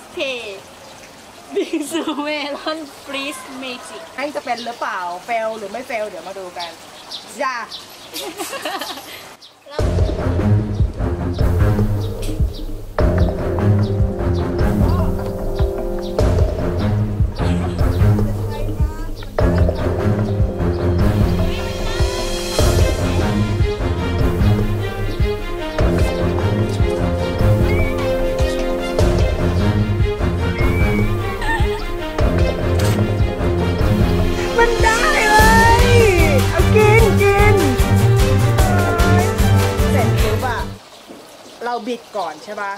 SK บิงซูเมลอนฟรีสเมจิกให้จะเป็นหรือเปล่า เฟลหรือไม่เฟล เดี๋ยวมาดูกัน จ้ามัน เราบิดก่อนใช่ปะ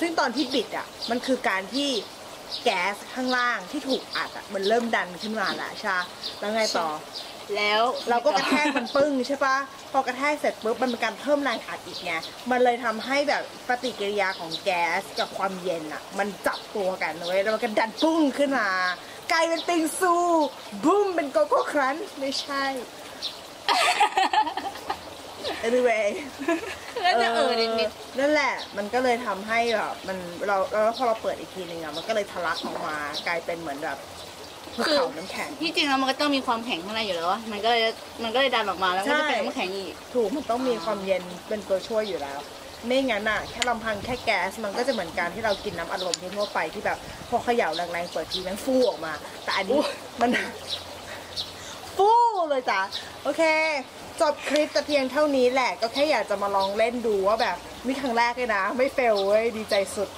ซึ่งตอนที่บิดอะมันคือการที่แก๊สข้างล่างที่ถูกอัดอะมันเริ่มดันขึ้นมาและใช่ปะแล้วไงต่อ แล้วเราก็กระแทกมันปึ้งใช่ปะพอกระแทกเสร็จปุ๊บมันเป็นการเพิ่มแรงอัดอีกไง มันเลยทำให้แบบปฏิกิริยาของแก๊สกับความเย็นอะมันจับตัวกันเว้ยแล้วมันก็ดันปุ้งขึ้นมากลายเป็นติงซูบุ้มเป็นโกโก้ครันช์ไม่ใช่ anyway ก็จะเออนิดนิดนั่นแหละ มันก็เลยทำให้แบบมันเราแล้วพอเราเปิดอีกทีนึงอะมันก็เลยทะลักออกมากลายเป็นเหมือนแบบภูเขาน้ำแข็งๆที่จริงแล้วมันก็ต้องมีความแข็งข้างในอยู่แล้วอะมันก็เลยมันก็เลยดันออกมาแล้วมันก็จะเป็นใช่น้ำแข็งอีกถูกมันต้องมีความเย็นเป็นตัวช่วยอยู่แล้วไม่งั้นอะแค่ลำพังแค่แก๊สมันก็จะเหมือนการที่เรากินน้ำอัดลมทั่วๆไปที่แบบพอเขย่าแรงๆเปิดทีมันฟูออกมา แต่อันนี้มันฟู เลยจ้ะโอเค จบคลิปแต่เพียงเท่านี้แหละ ก็แค่อยากจะมาลองเล่นดูว่าแบบนี่ครั้งแรกเลยนะ ไม่เฟลเว้ยดีใจสุด